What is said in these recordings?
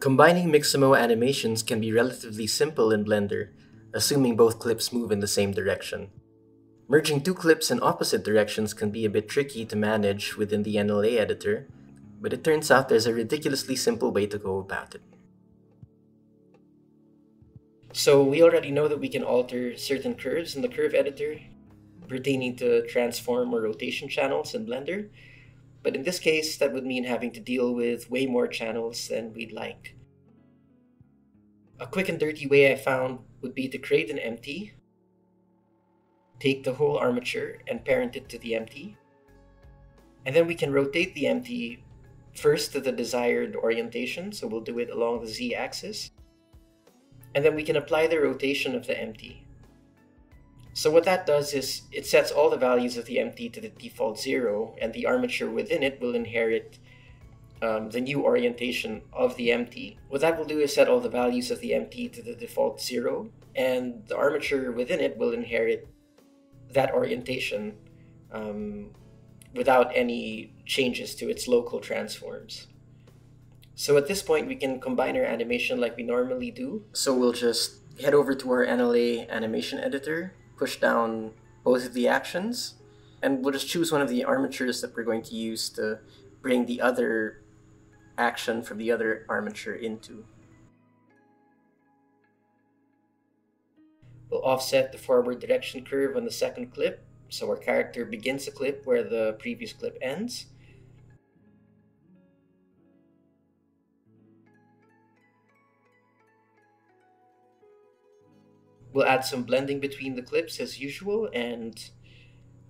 Combining Mixamo animations can be relatively simple in Blender, assuming both clips move in the same direction. Merging two clips in opposite directions can be a bit tricky to manage within the NLA editor, but it turns out there's a ridiculously simple way to go about it. So we already know that we can alter certain curves in the curve editor pertaining to transform or rotation channels in Blender. But in this case, that would mean having to deal with way more channels than we'd like. A quick and dirty way I found would be to create an empty, take the whole armature and parent it to the empty, and then we can rotate the empty first to the desired orientation, so we'll do it along the z-axis, and then we can apply the rotation of the empty. So what that does is it sets all the values of the empty to the default zero, and the armature within it will inherit um, the new orientation of the empty. What that will do is set all the values of the empty to the default zero, and the armature within it will inherit that orientation um, without any changes to its local transforms. So at this point, we can combine our animation like we normally do. So we'll just head over to our NLA animation editor, push down both of the actions, and we'll just choose one of the armatures that we're going to use to bring the other action from the other armature into. We'll offset the forward direction curve on the second clip, so our character begins the clip where the previous clip ends. We'll add some blending between the clips as usual, and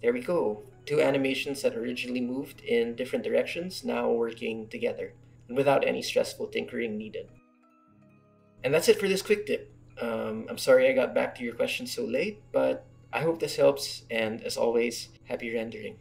there we go. Two animations that originally moved in different directions now working together and without any stressful tinkering needed. And that's it for this quick tip. Um, I'm sorry I got back to your question so late, but I hope this helps, and as always, happy rendering.